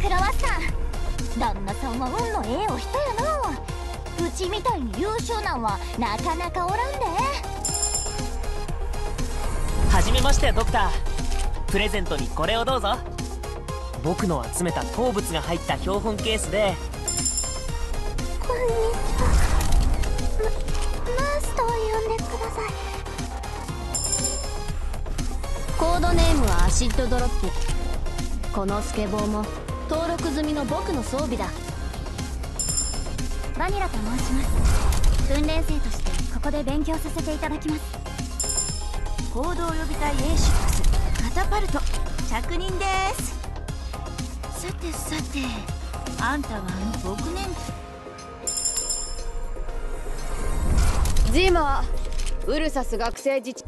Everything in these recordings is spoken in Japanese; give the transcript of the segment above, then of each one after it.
クロワッサン。旦那さんは運のええお人やの。うちみたいに優秀なんはなかなかおらんで。はじめましてドクター。プレゼントにこれをどうぞ。僕の集めた鉱物が入った標本ケースで。こんにちは。ママースと呼んでください。コードネームはアシッドドロップ。このスケボーも登録済みの僕の装備だ。バニラと申します。訓練生としてここで勉強させていただきます。行動予備隊 A6 カタパルト着任です。さてさてあんたはあの僕年ジーマウルサス学生自治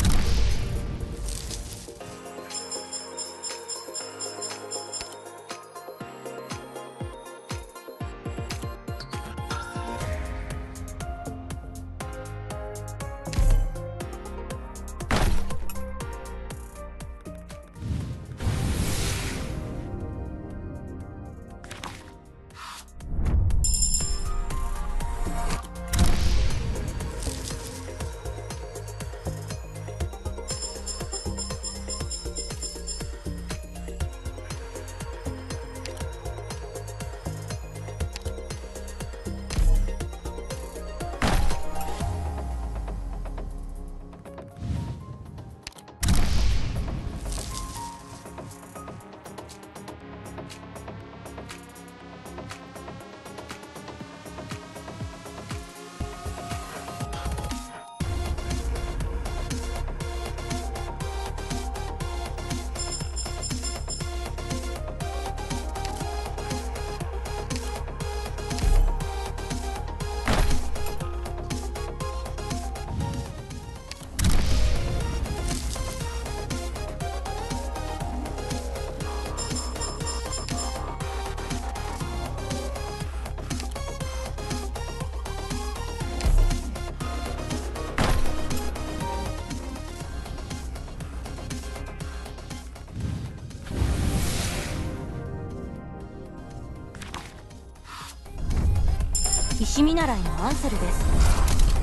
石見習いのアンセルです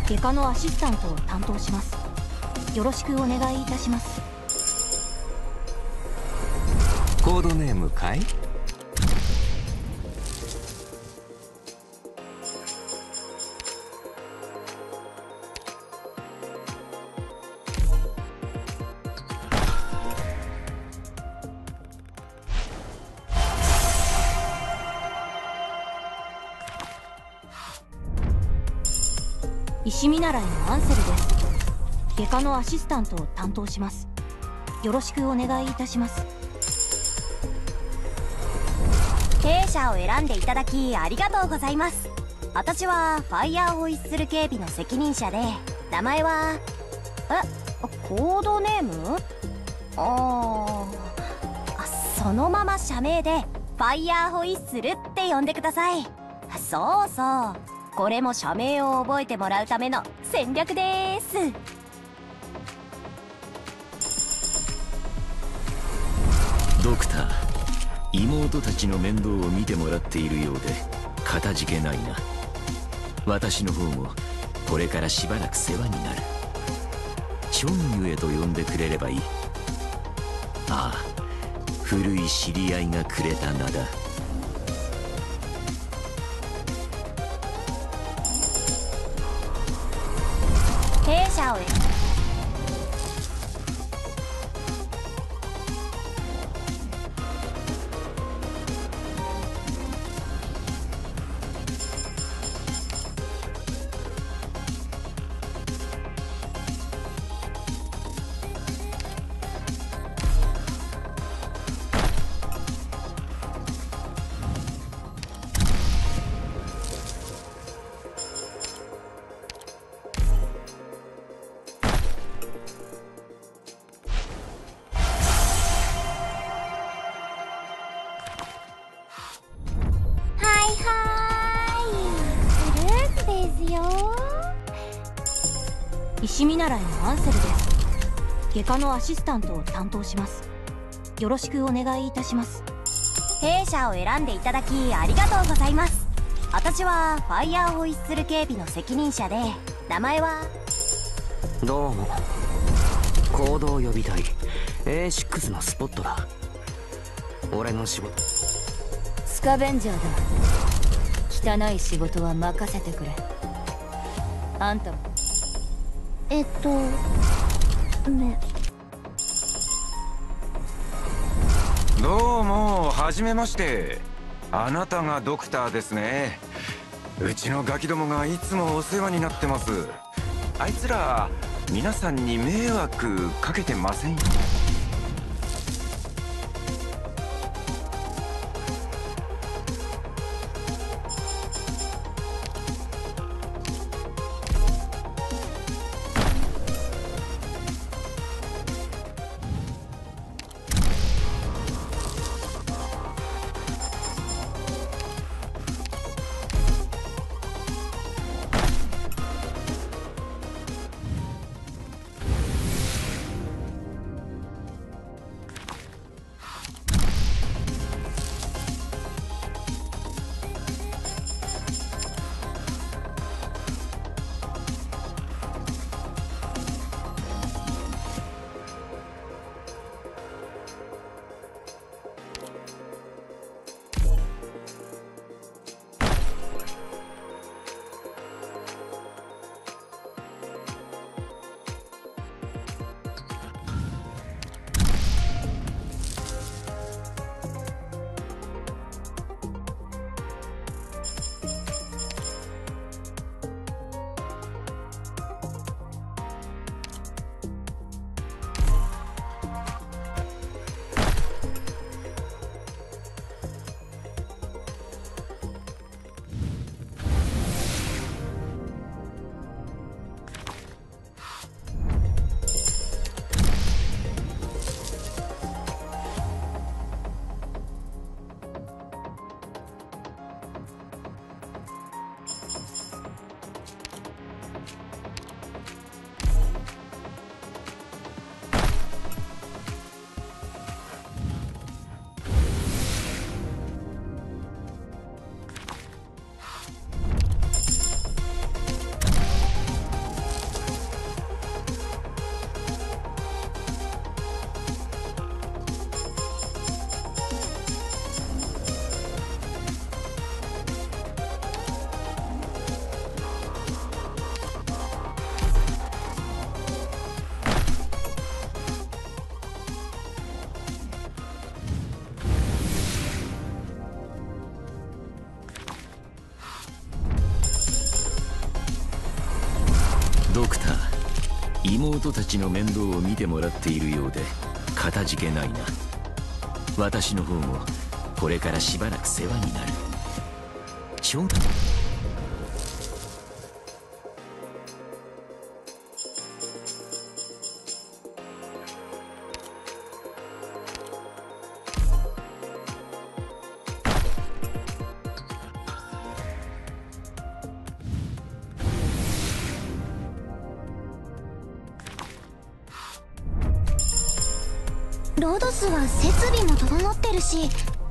外科のアシスタントを担当しますよろしくお願いいたしますコードネームかい石見習いのアンセルです外科のアシスタントを担当しますよろしくお願いいたします弊社を選んでいただきありがとうございます私はファイヤーホイッスル警備の責任者で名前はえコードネームあーあそのまま社名でファイヤーホイッスルって呼んでくださいそうそうこれも社名を覚えてもらうための戦略です。ドクター妹たちの面倒を見てもらっているようでかたじけないな。私の方もこれからしばらく世話になる。チョンユエと呼んでくれればいい。ああ古い知り合いがくれた名だ。弊社外科のアシスタントを担当しますよろしくお願いいたします弊社を選んでいただきありがとうございます私はファイヤーホイッスル警備の責任者で名前はどうも行動予備隊 A6 のスポットだ俺の仕事スカベンジャーだ汚い仕事は任せてくれあんたはえっとねどうもはじめまして。あなたがドクターですね。うちのガキどもがいつもお世話になってます。あいつら皆さんに迷惑かけてませんよドクター。妹たちの面倒を見てもらっているようでかたじけないな。私の方もこれからしばらく世話になる。ちょうどロドスは設備も整ってるし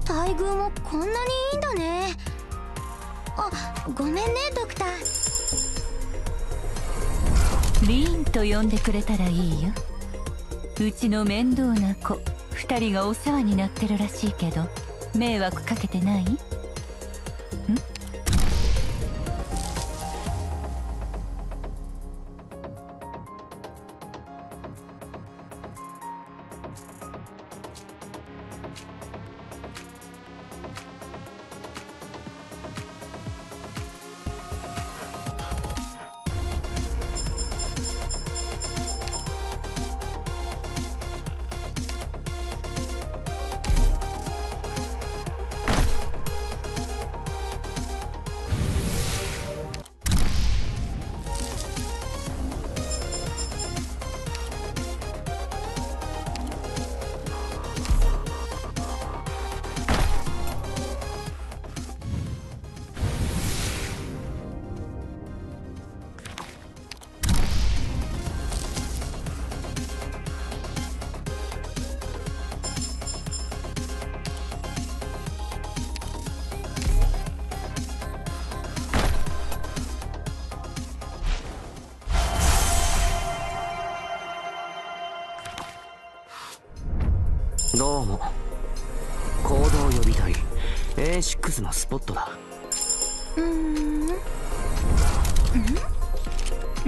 待遇もこんなにいいんだね。あごめんねドクター。リーンと呼んでくれたらいいよ。うちの面倒な子二人がお世話になってるらしいけど迷惑かけてない？ん？A6 のスポットだ。うーん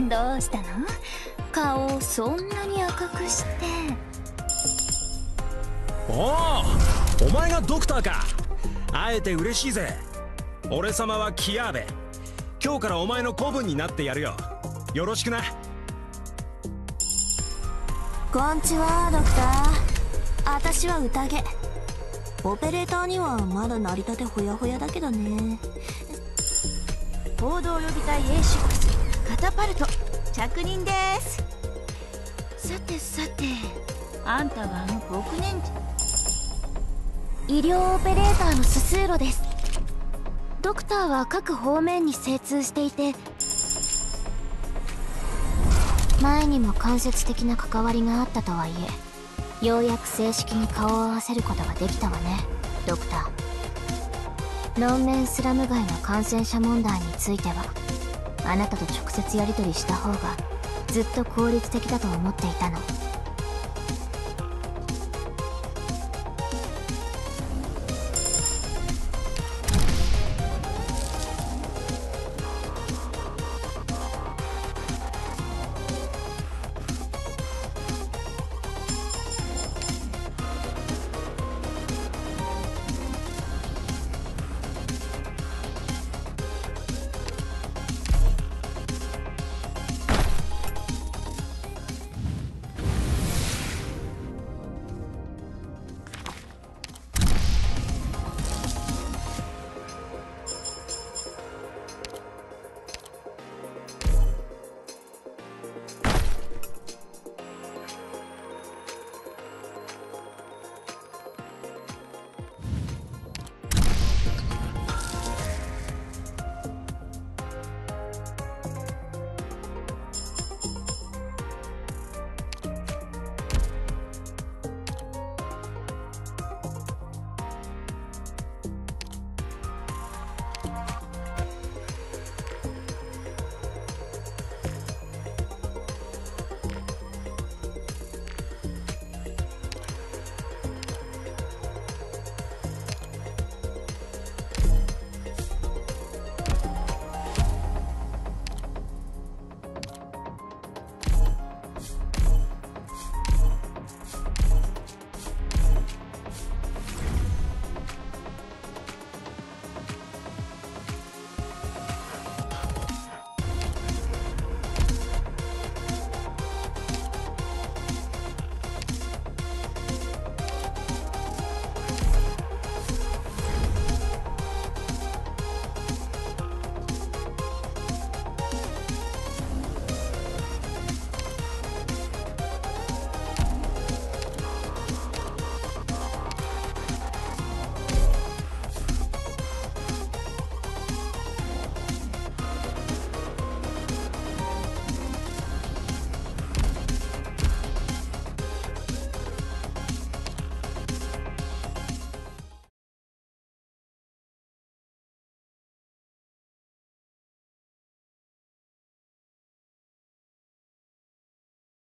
ん？どうしたの？顔をそんなに赤くして。おおお前がドクターか。会えて嬉しいぜ。俺様はキアーベ。今日からお前の子分になってやるよ。よろしくな。こんちはドクター。私は宴オペレーターにはまだ成り立てほやほやだけどね。行動予備隊 A6 カタパルト着任です。さてさてあんたはあの極年医療オペレーターのススーロです。ドクターは各方面に精通していて前にも間接的な関わりがあったとはいえようやく正式に顔を合わせることができたわね。ドクター。ノンメンスラム街の感染者問題についてはあなたと直接やり取りした方がずっと効率的だと思っていたの。